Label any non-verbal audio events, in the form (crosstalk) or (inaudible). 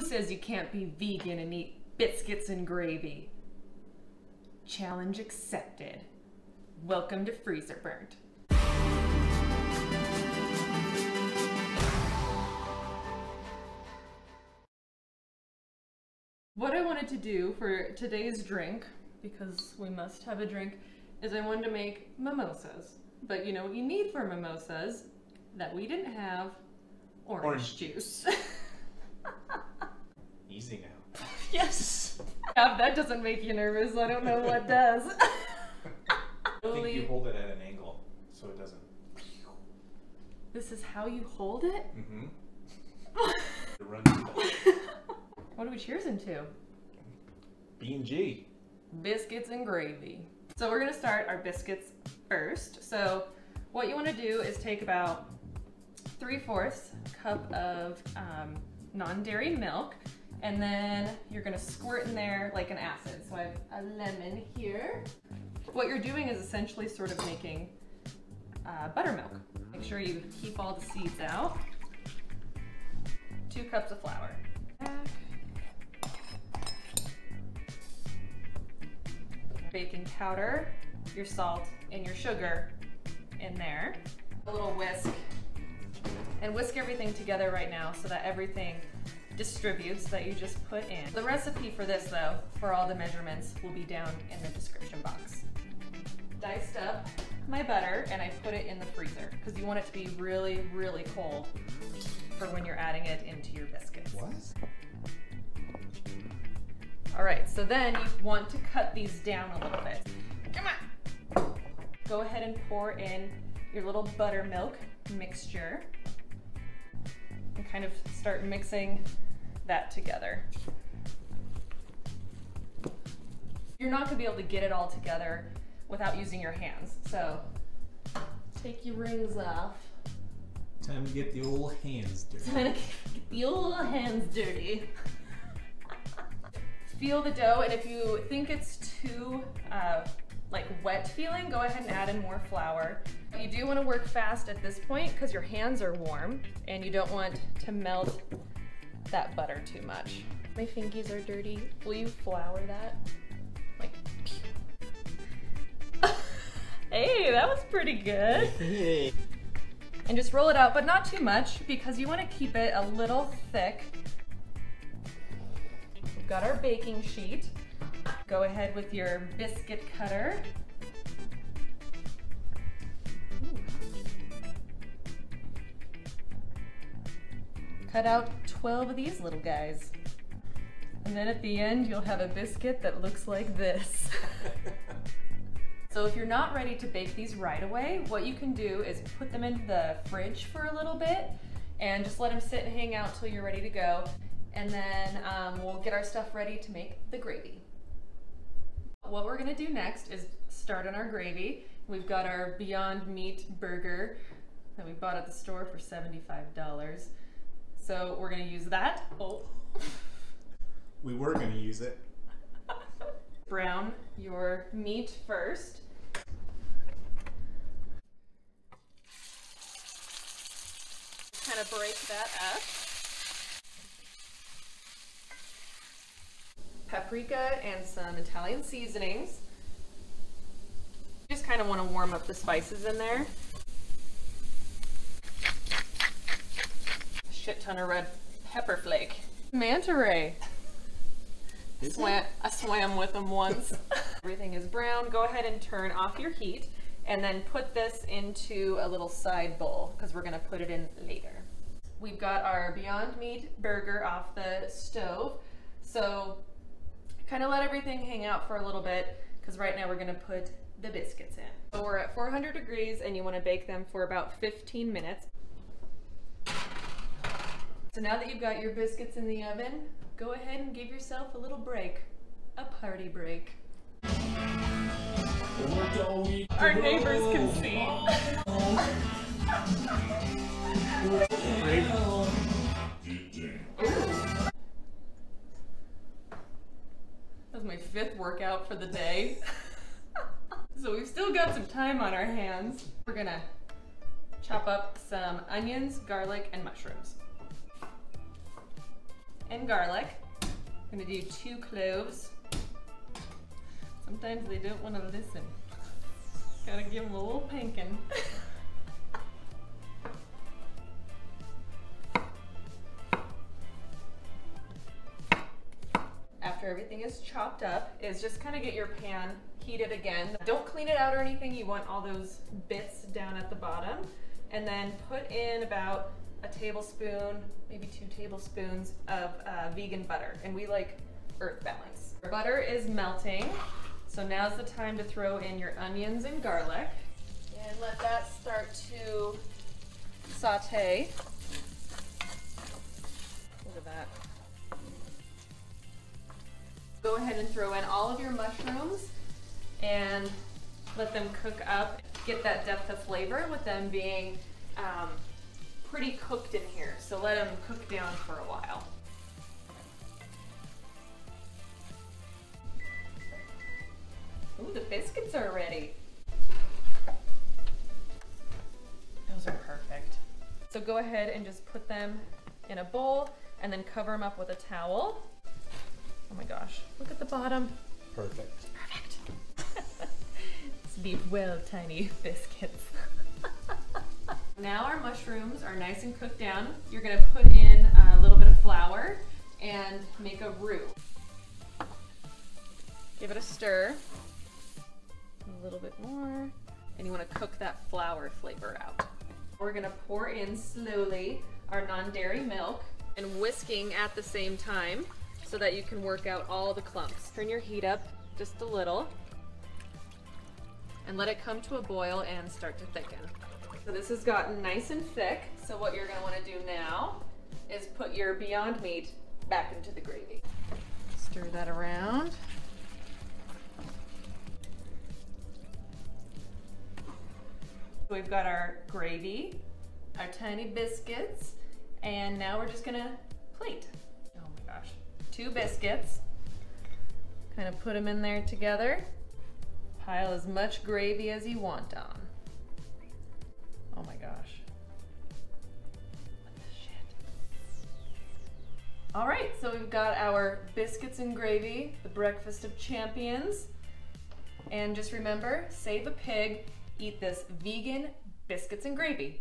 Who says you can't be vegan and eat biscuits and gravy? Challenge accepted. Welcome to Freezer Burnt. What I wanted to do for today's drink, because we must have a drink, is I wanted to make mimosas. But you know what you need for mimosas that we didn't have? Orange, Orange. juice. (laughs) yes. If that doesn't make you nervous, I don't know what does. (laughs) I think you hold it at an angle so it doesn't. This is how you hold it? Mm-hmm. (laughs) (laughs) What are we cheers into? B and G. Biscuits and gravy. So we're gonna start our biscuits first. So what you wanna do is take about three-fourths cup of um, non-dairy milk and then you're gonna squirt in there like an acid. So I have a lemon here. What you're doing is essentially sort of making uh, buttermilk. Make sure you keep all the seeds out. Two cups of flour. Baking powder, your salt, and your sugar in there. A little whisk. And whisk everything together right now so that everything distributes that you just put in. The recipe for this though, for all the measurements, will be down in the description box. Diced up my butter and I put it in the freezer because you want it to be really, really cold for when you're adding it into your biscuits. What? All right, so then you want to cut these down a little bit. Come on. Go ahead and pour in your little buttermilk mixture and kind of start mixing that together. You're not gonna be able to get it all together without using your hands. So take your rings off. Time to get the old hands dirty. Time to get the old hands dirty. (laughs) Feel the dough, and if you think it's too uh, like wet feeling, go ahead and add in more flour. You do want to work fast at this point because your hands are warm, and you don't want to melt that butter too much. My fingies are dirty. Will you flour that? Like, (laughs) hey, that was pretty good (laughs) and just roll it out, but not too much because you want to keep it a little thick. We've got our baking sheet. Go ahead with your biscuit cutter. Cut out 12 of these little guys. And then at the end, you'll have a biscuit that looks like this. (laughs) So if you're not ready to bake these right away, what you can do is put them in the fridge for a little bit and just let them sit and hang out till you're ready to go. And then um, we'll get our stuff ready to make the gravy. What we're gonna do next is start on our gravy. We've got our Beyond Meat burger that we bought at the store for $75. So we're gonna use that. Oh. (laughs) We were gonna use it. brown your meat first. Kind of break that up. Paprika and some Italian seasonings. Just kind of want to warm up the spices in there. Shit ton of red pepper flake. Manta ray. Swam, I swam with them once. (laughs) Everything is brown. Go ahead and turn off your heat and then put this into a little side bowl because we're gonna put it in later. We've got our Beyond Meat burger off the stove. So kind of let everything hang out for a little bit because right now we're gonna put the biscuits in. So we're at 400 degrees and you wanna bake them for about 15 minutes. So now that you've got your biscuits in the oven, go ahead and give yourself a little break. A party break. Our neighbors can see. That's my fifth workout for the day. so we've still got some time on our hands. We're gonna chop up some onions, garlic, and mushrooms. And garlic. I'm gonna do two cloves. Sometimes they don't want to listen. Gotta give them a little pankin'. (laughs) After everything is chopped up, is just kind of get your pan heated again. Don't clean it out or anything. You want all those bits down at the bottom. And then put in about a tablespoon, maybe two tablespoons of uh, vegan butter. And we like earth balance. Butter is melting. So now's the time to throw in your onions and garlic. And let that start to saute. Look at that. Go ahead and throw in all of your mushrooms and let them cook up. Get that depth of flavor with them being um, pretty cooked in here. So let them cook down for a while. Ooh, the biscuits are ready. Those are perfect. So go ahead and just put them in a bowl and then cover them up with a towel. Oh my gosh, look at the bottom. Perfect. Perfect. (laughs) These well tiny (laughs) biscuits. Now our mushrooms are nice and cooked down. You're gonna put in a little bit of flour and make a roux. Give it a stir. A little bit more. And you wanna cook that flour flavor out. We're gonna pour in slowly our non-dairy milk and whisking at the same time so that you can work out all the clumps. Turn your heat up just a little and let it come to a boil and start to thicken. So this has gotten nice and thick. So what you're gonna wanna do now is put your Beyond Meat back into the gravy. Stir that around. We've got our gravy, our tiny biscuits, and now we're just gonna plate. Oh my gosh. Two biscuits. Kind of put them in there together. Pile as much gravy as you want on. All right, so we've got our biscuits and gravy, the breakfast of champions. And just remember, save a pig, eat this vegan biscuits and gravy.